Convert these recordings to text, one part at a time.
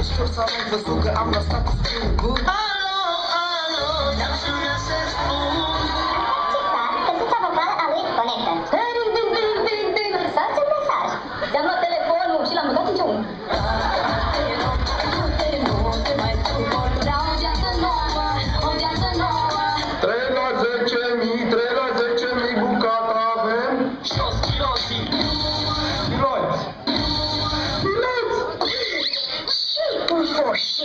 Hello, hello. nie zasługę, a na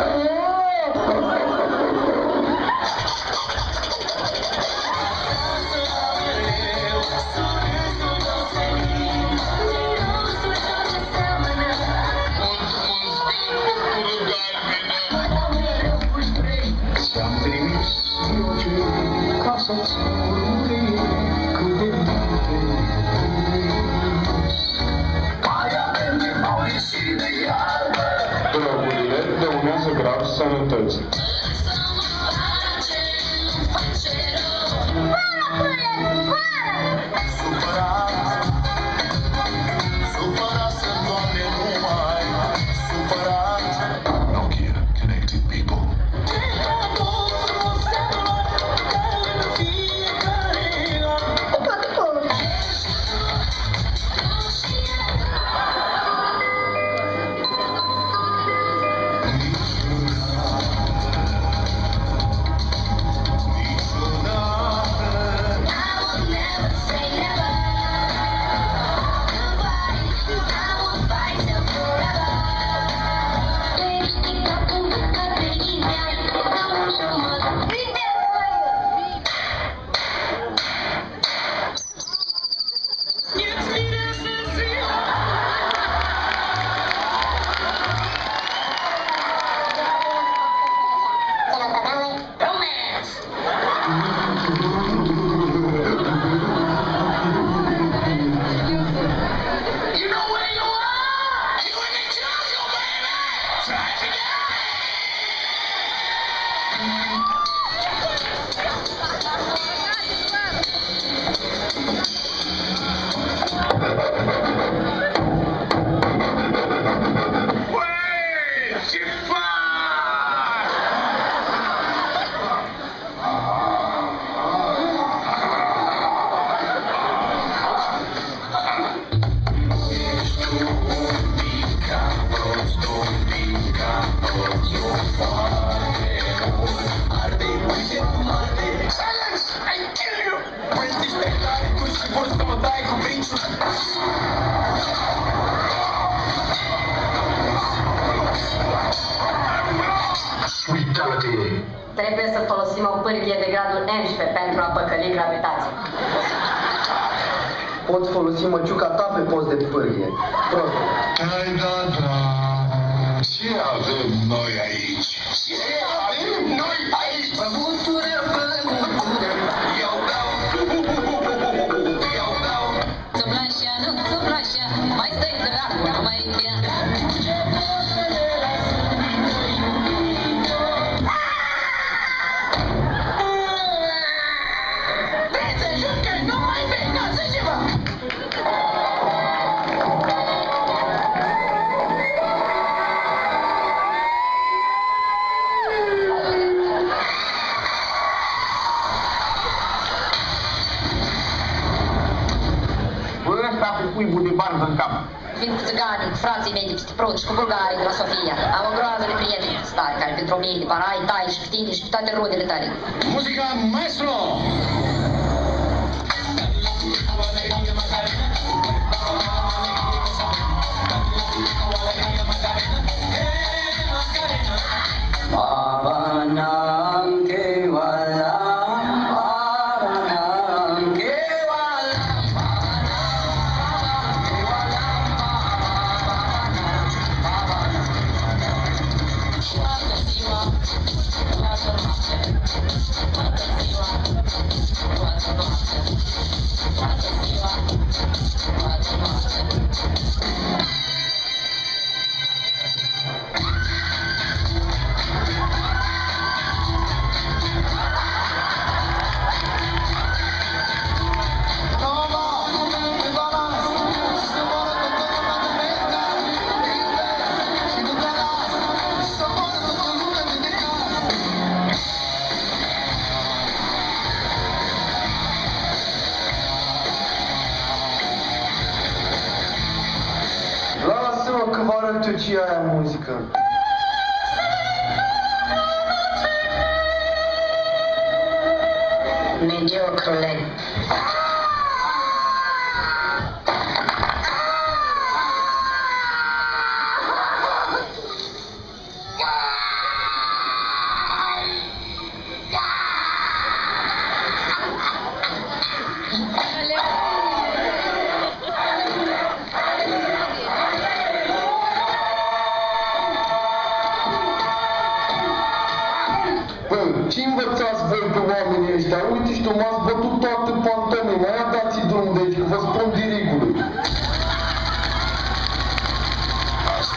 Hey! San Antonio. Trebuie să folosim o pârghie de gradul 11 pentru a păcăli gravitația. Poți folosi măciuca ta pe post de pârghie. Prost. Da, da, da. Ce avem noi aici? Ce avem noi aici? Vă cuibul de barză în cap. Vin cu țiganii, cu frații mei de peste și cu bulgarii de la Sofia. Am o groază de prieteni stari care pentru o mie de parai tai și pe și pe toate rudele tale. Muzica maestro! que é a música? Mediocre. Né? ce învățați voi pe oamenii ăștia? Uite și tu m-ați bătut toată pantomima, ia dați-i drumul de aici, că vă spun dirigului. Asta